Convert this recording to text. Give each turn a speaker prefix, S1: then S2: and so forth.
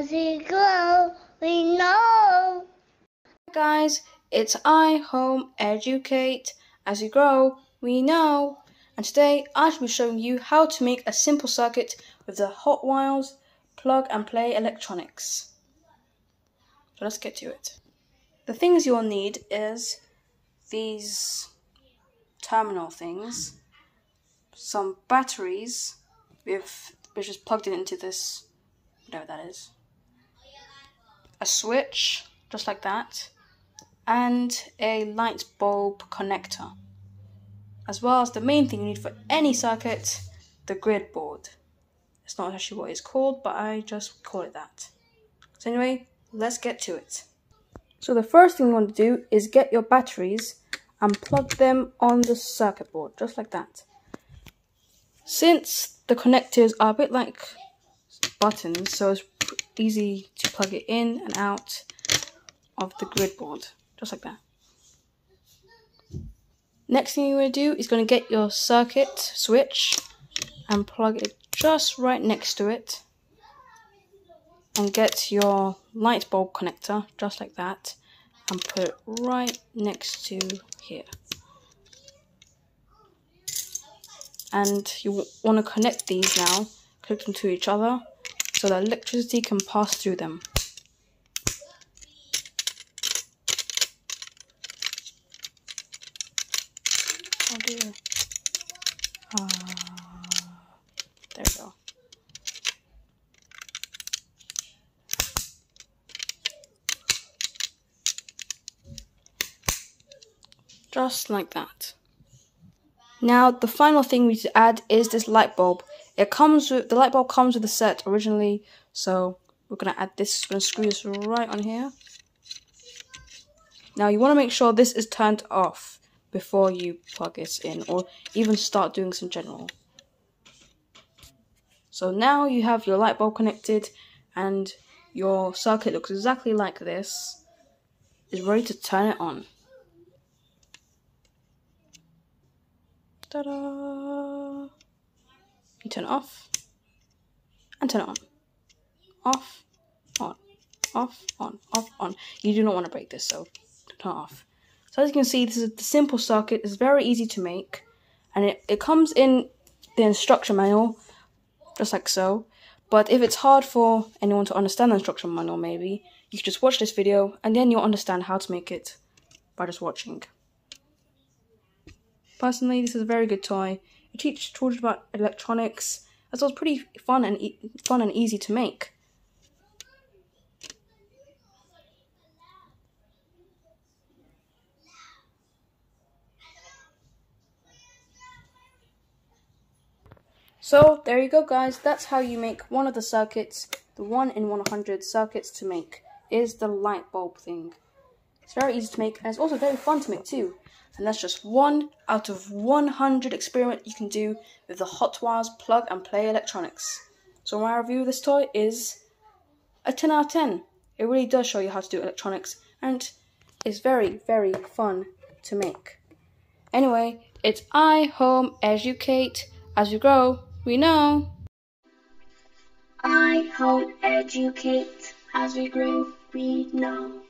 S1: As we grow, we know.
S2: Guys, it's I Home Educate. As we grow, we know. And today I shall be showing you how to make a simple circuit with the Hot Wires plug and play electronics. So let's get to it. The things you'll need is these terminal things, some batteries with which is plugged in into this whatever that is. A switch, just like that, and a light bulb connector. As well as the main thing you need for any circuit, the grid board. It's not actually what it's called, but I just call it that. So anyway, let's get to it. So the first thing you want to do is get your batteries and plug them on the circuit board, just like that. Since the connectors are a bit like buttons, so it's easy to plug it in and out of the grid board, just like that. Next thing you're going to do is going to get your circuit switch and plug it just right next to it and get your light bulb connector just like that and put it right next to here. And you want to connect these now, click them to each other so that electricity can pass through them. Oh dear. Uh, there we go. Just like that. Now the final thing we need to add is this light bulb. It comes with the light bulb comes with the set originally, so we're gonna add this. We're gonna screw this right on here. Now you want to make sure this is turned off before you plug it in, or even start doing some general. So now you have your light bulb connected, and your circuit looks exactly like this. Is ready to turn it on. Ta-da! You turn it off and turn it on. Off, on, off, on, off, on. You do not want to break this, so turn it off. So as you can see, this is the simple circuit. It's very easy to make, and it, it comes in the instruction manual, just like so. But if it's hard for anyone to understand the instruction manual, maybe, you can just watch this video, and then you'll understand how to make it by just watching. Personally, this is a very good toy. It teaches children about electronics, as well as pretty fun and e fun and easy to make. So there you go guys, that's how you make one of the circuits, the 1 in 100 circuits to make, is the light bulb thing. It's very easy to make and it's also very fun to make too. And that's just one out of 100 experiment you can do with the Hot Wires plug and play electronics. So my review of this toy is a 10 out of 10. It really does show you how to do electronics and it's very, very fun to make. Anyway, it's I Home Educate. As we grow, we know.
S1: I Home Educate. As we grow, we know.